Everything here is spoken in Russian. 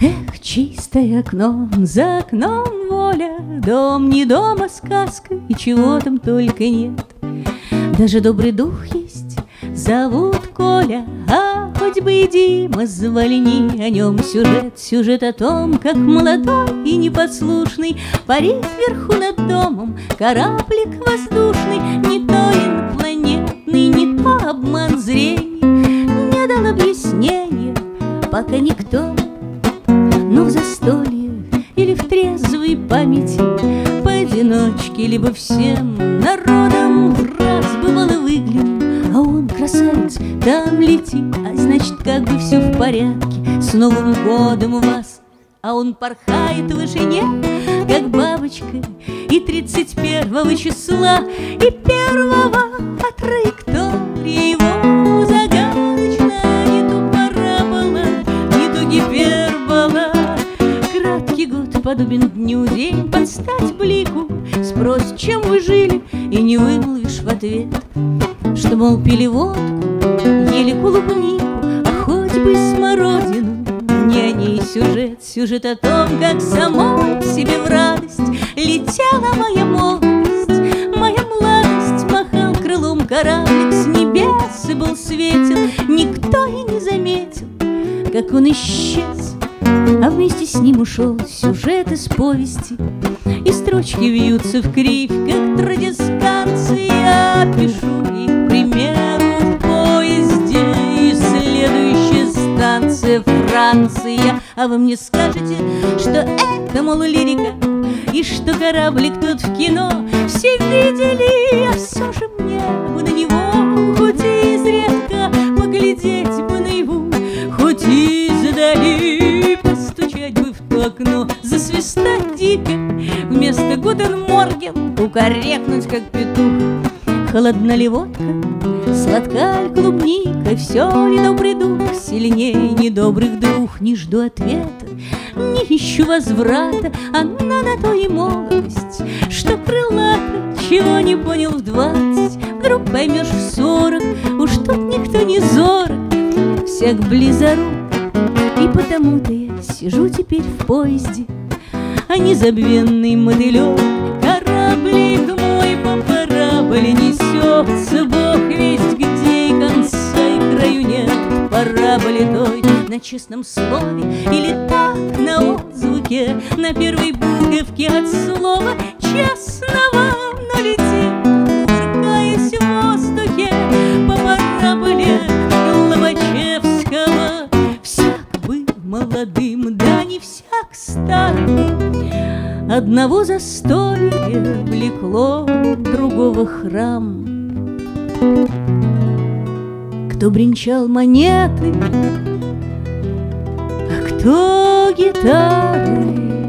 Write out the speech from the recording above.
Эх, чистое окно, за окном воля, Дом не дома, сказка, и чего там только нет. Даже добрый дух есть, зовут Коля, А хоть бы и Дима звали не о нем сюжет, Сюжет о том, как молодой и непослушный Парит вверху над домом кораблик воздушный, Не то инопланетный, не то обман зрения, пока никто. Но в застолье или в трезвой памяти Поодиночке, либо всем народом в раз бывало выглянем А он, красавец, там летит, а значит, как бы все в порядке. С Новым годом у вас! А он порхает в вышине, как бабочка, и тридцать первого числа, и первого от гипербола. Краткий год подобен дню, день под стать блику, спрос, чем вы жили, и не вымолвишь в ответ, что, мол, пили водку, ели клубнику, а хоть бы смородину, не о ней сюжет, сюжет о том, как самой себе в радость летела моя молодость, моя младость, махал крылом кораблик с небес и был светен, никто и не заметил, как он исчез, а вместе с ним ушел сюжет из повести, и строчки вьются в кривь, как традисканцы, я пишу их, к примеру, в поезде, и следующая станция Франция, а вы мне скажете, что это, мол, лирика, и что кораблик тут в кино. Все видели, а все же мне бы на него дико вместо Гутен Морген, укоррекнуть как петух. Холодна ли водка, сладка клубника, Все недобрый дух, сильнее недобрых дух, Не жду ответа, не ищу возврата, Она на то и молодость, что крылата, Чего не понял в двадцать, вдруг поймешь в сорок, Уж тут никто не зорок, всех близорук, И потому-то я сижу теперь в поезде, А незабвенный мотылек, кораблик мой по параболе несется, Бог весть где, и конца и краю нет. Параболе той на честном слове Или так на отзвуке, на первой буковке от слова честного, Одного застолья влекло другого храм. Кто бренчал монеты, а кто гитары.